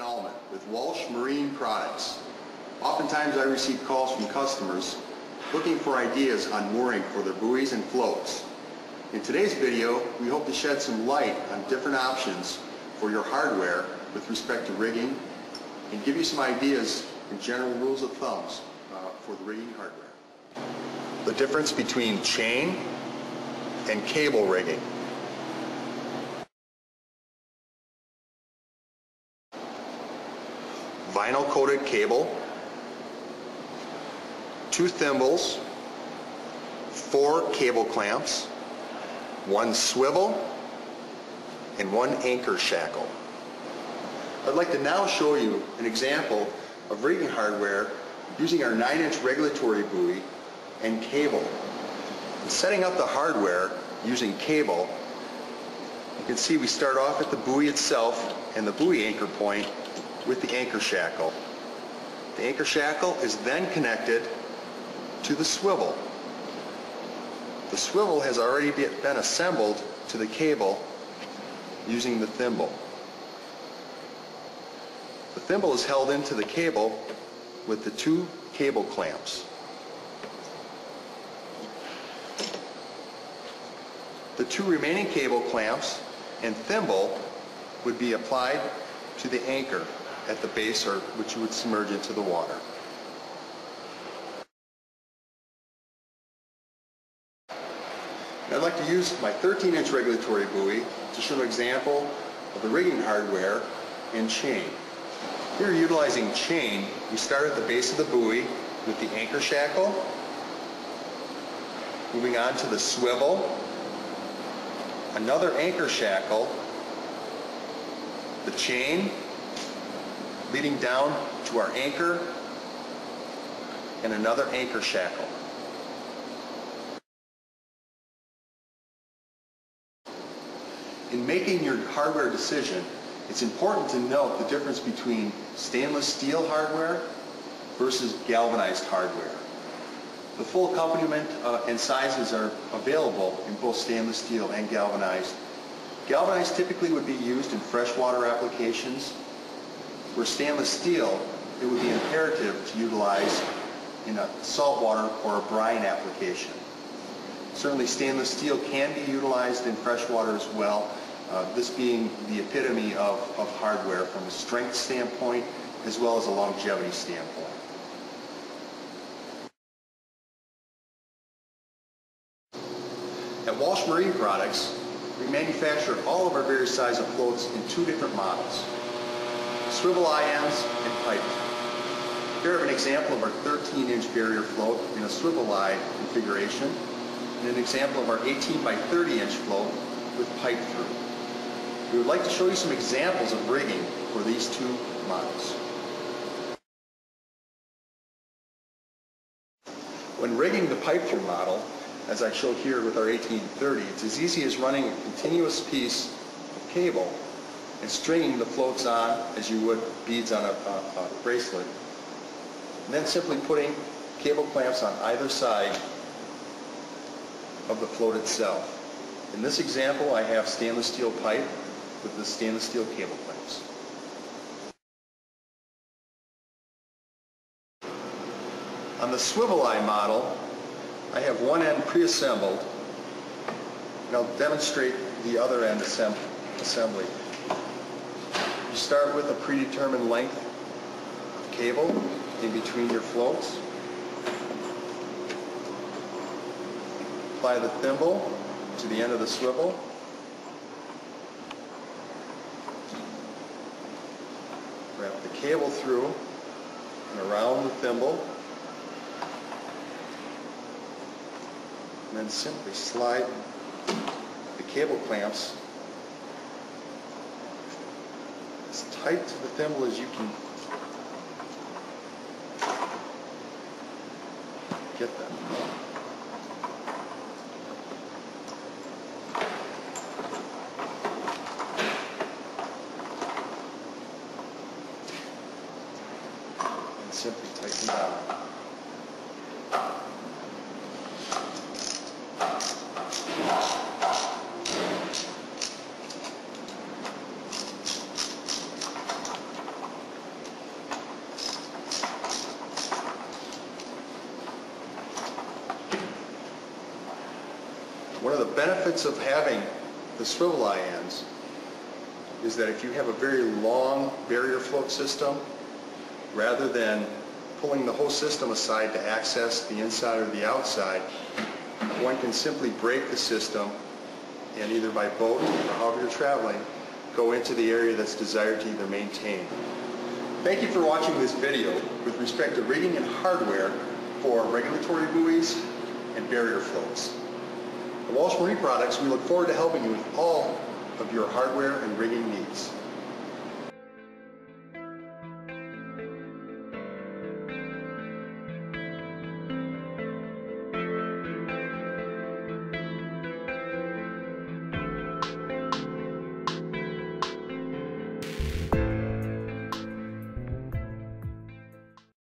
Ullman with Walsh Marine Products. Oftentimes I receive calls from customers looking for ideas on mooring for their buoys and floats. In today's video, we hope to shed some light on different options for your hardware with respect to rigging and give you some ideas and general rules of thumbs uh, for the rigging hardware. The difference between chain and cable rigging. Vinyl coated cable, two thimbles, four cable clamps, one swivel, and one anchor shackle. I'd like to now show you an example of rigging hardware using our 9-inch regulatory buoy and cable. In setting up the hardware using cable, you can see we start off at the buoy itself and the buoy anchor point with the anchor shackle. The anchor shackle is then connected to the swivel. The swivel has already been assembled to the cable using the thimble. The thimble is held into the cable with the two cable clamps. The two remaining cable clamps and thimble would be applied to the anchor at the base or which you would submerge into the water. I'd like to use my 13-inch regulatory buoy to show an example of the rigging hardware and chain. Here utilizing chain, we start at the base of the buoy with the anchor shackle, moving on to the swivel, another anchor shackle, the chain, leading down to our anchor, and another anchor shackle. In making your hardware decision, it's important to note the difference between stainless steel hardware versus galvanized hardware. The full accompaniment uh, and sizes are available in both stainless steel and galvanized. Galvanized typically would be used in freshwater applications, where stainless steel, it would be imperative to utilize in a saltwater or a brine application. Certainly stainless steel can be utilized in freshwater as well, uh, this being the epitome of, of hardware from a strength standpoint as well as a longevity standpoint. At Walsh Marine Products, we manufacture all of our various size of floats in two different models, swivel IMs and pipe. Here I have an example of our 13-inch barrier float in a swivel eye configuration and an example of our 18 by 30 inch float with pipe through. We would like to show you some examples of rigging for these two models. When rigging the pipe through model, as I show here with our 1830, it's as easy as running a continuous piece of cable and stringing the floats on as you would beads on a, a, a bracelet. And then simply putting cable clamps on either side of the float itself. In this example, I have stainless steel pipe with the stainless steel cable clamps. On the swivel eye model, I have one end pre-assembled, and I'll demonstrate the other end assemb assembly. You start with a predetermined length of cable in between your floats. Apply the thimble to the end of the swivel. Wrap the cable through and around the thimble. And then simply slide the cable clamps as tight to the thimble as you can get them. And simply tighten down. One of the benefits of having the swivel ends is that if you have a very long barrier float system, rather than pulling the whole system aside to access the inside or the outside, one can simply break the system and either by boat or however you're traveling, go into the area that's desired to either maintain. Thank you for watching this video with respect to rigging and hardware for regulatory buoys and barrier floats. Walsh Marine Products, we look forward to helping you with all of your hardware and rigging needs.